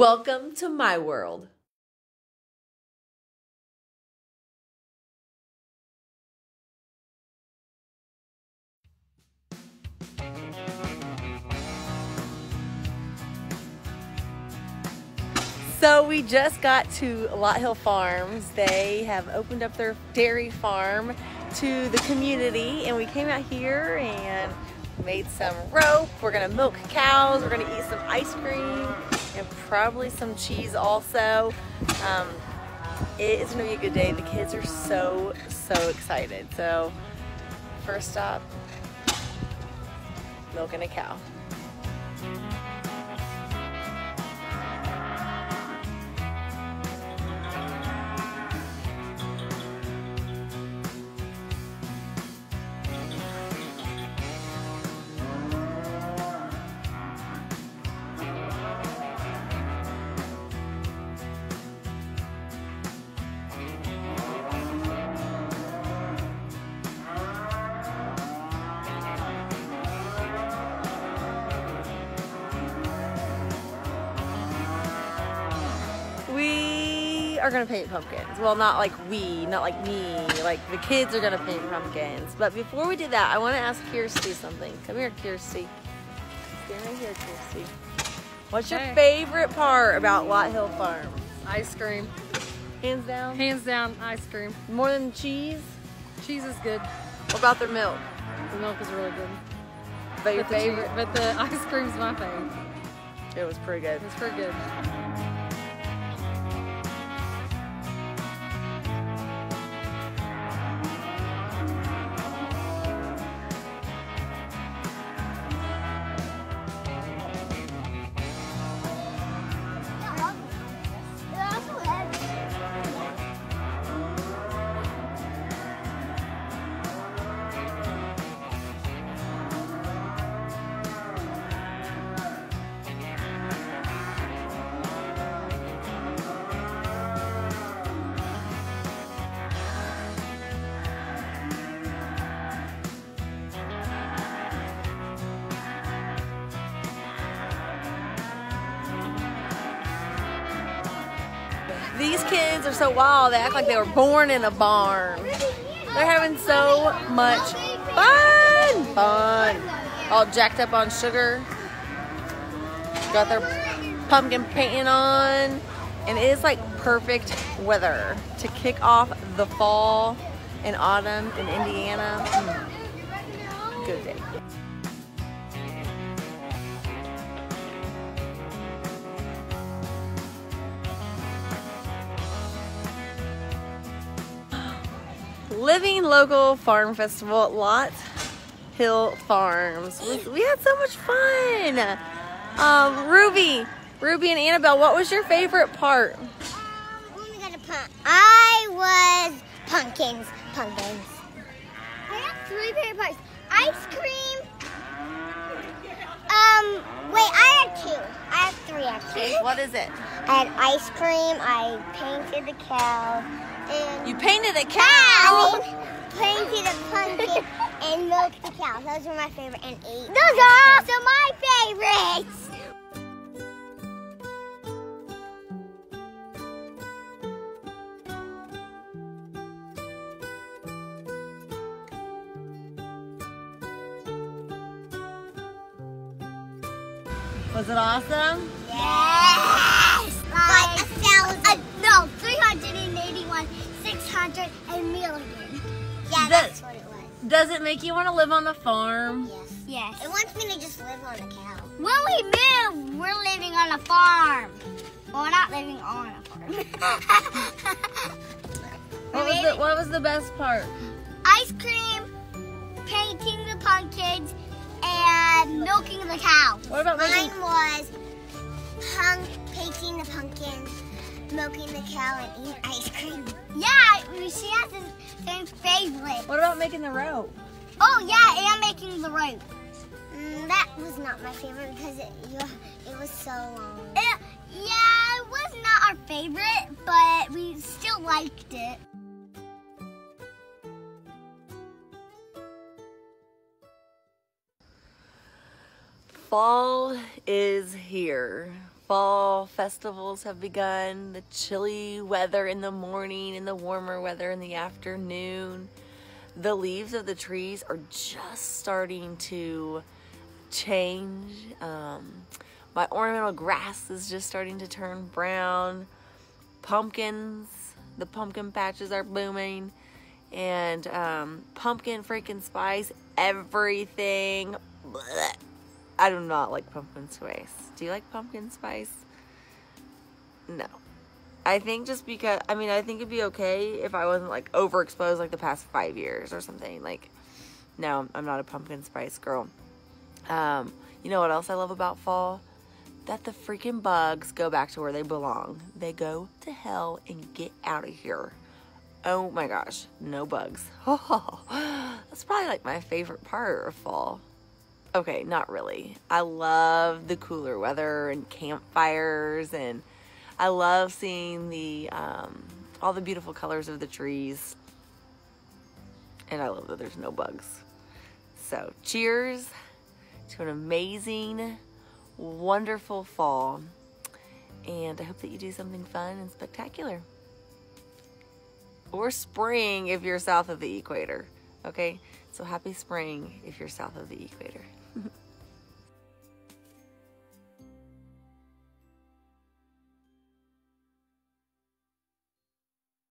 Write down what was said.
Welcome to my world. So we just got to Lot Hill Farms. They have opened up their dairy farm to the community and we came out here and made some rope. We're gonna milk cows. We're gonna eat some ice cream and probably some cheese also. Um, it is gonna be a good day. The kids are so, so excited. So first stop, milking a cow. Are gonna paint pumpkins. Well, not like we, not like me. Like the kids are gonna paint pumpkins. But before we do that, I want to ask Kirsty something. Come here, Kirsty. Stand right here, Kirsty. What's your favorite part about Lot Hill Farm? Ice cream. Hands down. Hands down, ice cream. More than cheese. Cheese is good. What about their milk? The milk is really good. But your But the cheese- favorite? but the ice cream's my favorite. It was pretty good. It's pretty good. These kids are so wild. They act like they were born in a barn. They're having so much fun. Fun. All jacked up on sugar. Got their pumpkin painting on. And it is like perfect weather to kick off the fall and autumn in Indiana. Mm. Good day. Living Local Farm Festival at Lot Hill Farms. We, we had so much fun. Um, Ruby, Ruby and Annabelle, what was your favorite part? My god, a pump. I was pumpkins. Pumpkins. I have three favorite parts. Ice cream. Um, wait, I had two. I have three actually. What is it? I had ice cream. I painted the cow. And You painted a cow. I mean, painted a pumpkin and milked the cow. Those were my favorite and ate. Those are also my favorites. Was it awesome? Yes! Does it make you want to live on the farm? Yes. Yes. It wants me to just live on a cow. When we move, we're living on a farm. Well, we're not living on a farm. What was the What was the best part? Ice cream, painting the pumpkins, and milking the cow. What about Mine making- was punk, painting the pumpkins, milking the cow, and eating ice cream. Yeah, she has the same favorite. What about making the rope? Oh yeah, and making the rope. Mm, that was not my favorite because it it was so long. yeah, it was not our favorite, but we still liked it. Fall is here. Fall festivals have begun. The chilly weather in the morning and the warmer weather in the afternoon. The leaves of the trees are just starting to change. Um, my ornamental grass is just starting to turn brown. Pumpkins, the pumpkin patches are blooming. And um, pumpkin freaking spice, everything. Blech. I do not like pumpkin spice. Do you like pumpkin spice? No. I think just because, I mean, I think it'd be okay if I wasn't like overexposed like the past five years or something. Like, no, I'm not a pumpkin spice girl. Um, you know what else I love about fall? That the freaking bugs go back to where they belong. They go to hell and get out of here. Oh my gosh, no bugs. Oh, that's probably like my favorite part of fall. Okay, not really. I love the cooler weather and campfires, and I love seeing the um, all the beautiful colors of the trees. And I love that there's no bugs. So, cheers to an amazing, wonderful fall. And I hope that you do something fun and spectacular. Or spring if you're south of the equator. Okay? So happy spring if you're south of the equator. Mm-hmm.